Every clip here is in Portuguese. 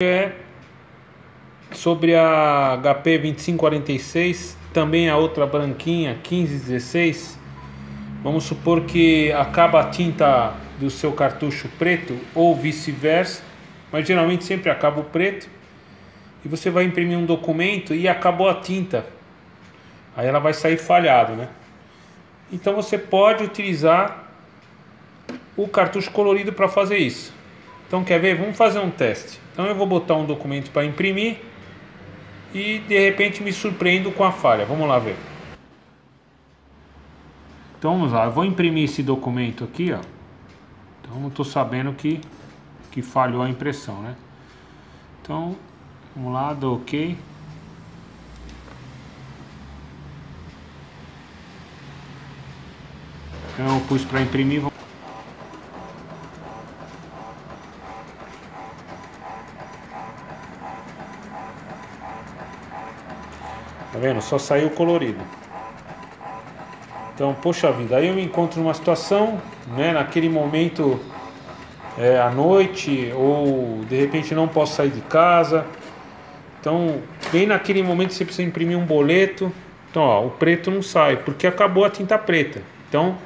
é sobre a HP 2546, também a outra branquinha 1516. Vamos supor que acaba a tinta do seu cartucho preto ou vice-versa, mas geralmente sempre acaba o preto. E você vai imprimir um documento e acabou a tinta. Aí ela vai sair falhado, né? Então você pode utilizar o cartucho colorido para fazer isso. Então quer ver? Vamos fazer um teste. Então eu vou botar um documento para imprimir e de repente me surpreendo com a falha. Vamos lá ver. Então vamos lá, eu vou imprimir esse documento aqui, ó. Então eu estou sabendo que, que falhou a impressão, né? Então, vamos lá, dou OK. Então eu pus para imprimir. Tá vendo? Só saiu colorido. Então, poxa vida, aí eu me encontro numa situação, né, naquele momento é, à noite, ou de repente não posso sair de casa. Então, bem naquele momento você precisa imprimir um boleto. Então, ó, o preto não sai, porque acabou a tinta preta. Então,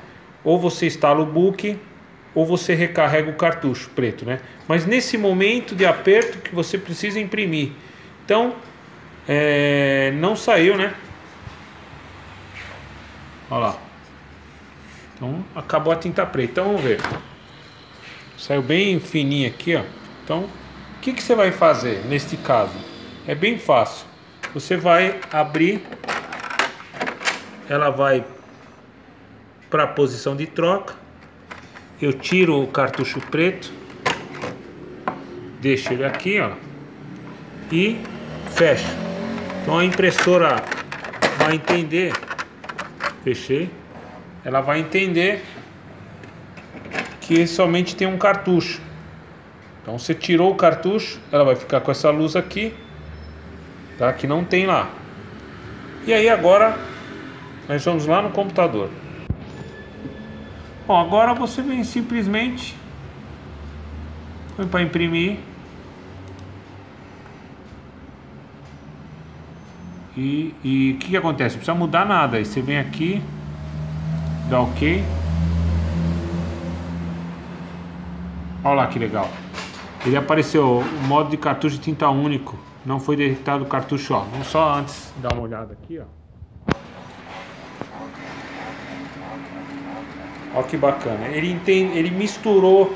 ou você instala o book, ou você recarrega o cartucho preto, né? Mas nesse momento de aperto que você precisa imprimir. Então, é, não saiu, né? Olha lá. Então acabou a tinta preta. Então vamos ver. Saiu bem fininho aqui, ó. Então, o que, que você vai fazer neste caso? É bem fácil. Você vai abrir, ela vai para a posição de troca. Eu tiro o cartucho preto, deixo ele aqui, ó, e fecho. Então a impressora vai entender, fechei, ela vai entender que somente tem um cartucho. Então você tirou o cartucho, ela vai ficar com essa luz aqui, tá? Que não tem lá. E aí agora nós vamos lá no computador. Bom, agora você vem simplesmente põe para imprimir E, o que, que acontece? Não precisa mudar nada. Aí você vem aqui, dá OK. Olha lá que legal. Ele apareceu o modo de cartucho de tinta único. Não foi detectado o cartucho, ó. Vamos só antes dar uma olhada aqui, ó. Olha que bacana. Ele, entende, ele misturou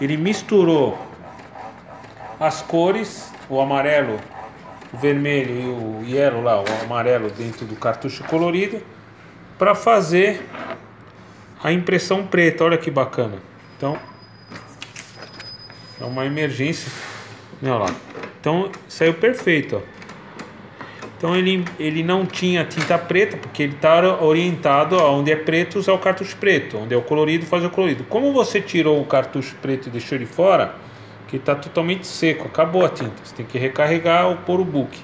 ele misturou as cores, o amarelo, o vermelho e o yellow lá, o amarelo dentro do cartucho colorido, para fazer a impressão preta. Olha que bacana. Então, é uma emergência. Olha lá. Então, saiu perfeito, ó. Então ele, ele não tinha tinta preta, porque ele está orientado onde é preto usar o cartucho preto, onde é o colorido fazer o colorido. Como você tirou o cartucho preto e deixou ele fora, que está totalmente seco, acabou a tinta. Você tem que recarregar ou pôr o book.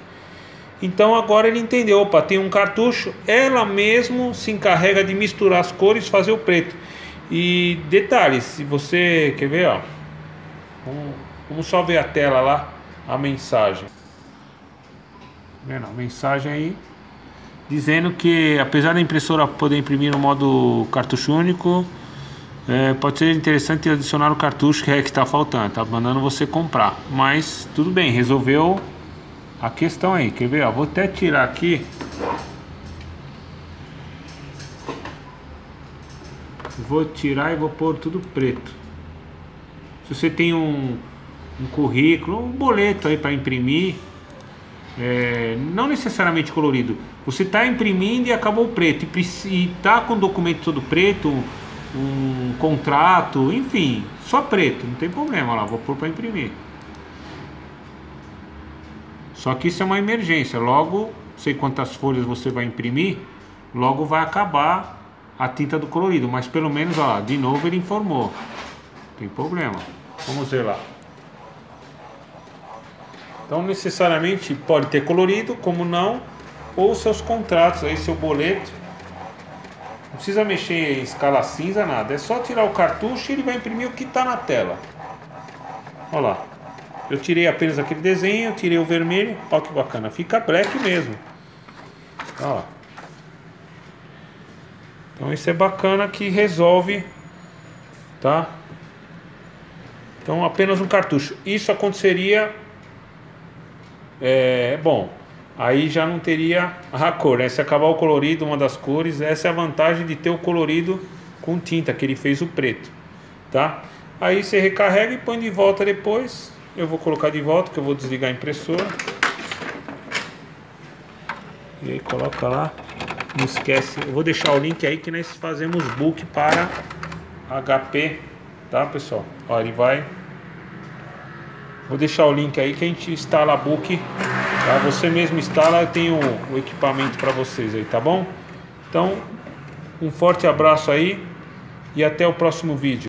Então agora ele entendeu, opa, tem um cartucho, ela mesmo se encarrega de misturar as cores, fazer o preto. E detalhes, se você quer ver, ó, vamos, vamos só ver a tela lá, a mensagem. Vendo a mensagem aí dizendo que apesar da impressora poder imprimir no modo cartucho único, é, pode ser interessante adicionar o cartucho que é que está faltando, tá mandando você comprar. Mas tudo bem, resolveu a questão aí. Quer ver? Ó, vou até tirar aqui. Vou tirar e vou pôr tudo preto. Se você tem um, um currículo, um boleto aí para imprimir, é, não necessariamente colorido. Você está imprimindo e acabou preto e está com o documento todo preto um contrato, enfim, só preto, não tem problema lá, vou pôr para imprimir. Só que isso é uma emergência, logo, sei quantas folhas você vai imprimir, logo vai acabar a tinta do colorido, mas pelo menos, ó, de novo ele informou. Não tem problema. Vamos ver lá. Então necessariamente pode ter colorido, como não, ou seus contratos aí, seu boleto Não precisa mexer em escala cinza, nada. É só tirar o cartucho e ele vai imprimir o que está na tela. Olha lá. Eu tirei apenas aquele desenho, tirei o vermelho. Olha que bacana. Fica black mesmo. Olha lá. Então isso é bacana que resolve, tá? Então apenas um cartucho. Isso aconteceria, é, bom, aí já não teria a cor, né? Se acabar o colorido, uma das cores, essa é a vantagem de ter o colorido com tinta, que ele fez o preto, tá? Aí você recarrega e põe de volta depois. Eu vou colocar de volta, que eu vou desligar a impressora. E aí coloca lá. Não esquece, eu vou deixar o link aí que nós fazemos book para HP, tá pessoal? Ó, ele vai. Vou deixar o link aí que a gente instala book. Tá? Você mesmo instala, eu tenho o equipamento para vocês aí, tá bom? Então, um forte abraço aí e até o próximo vídeo.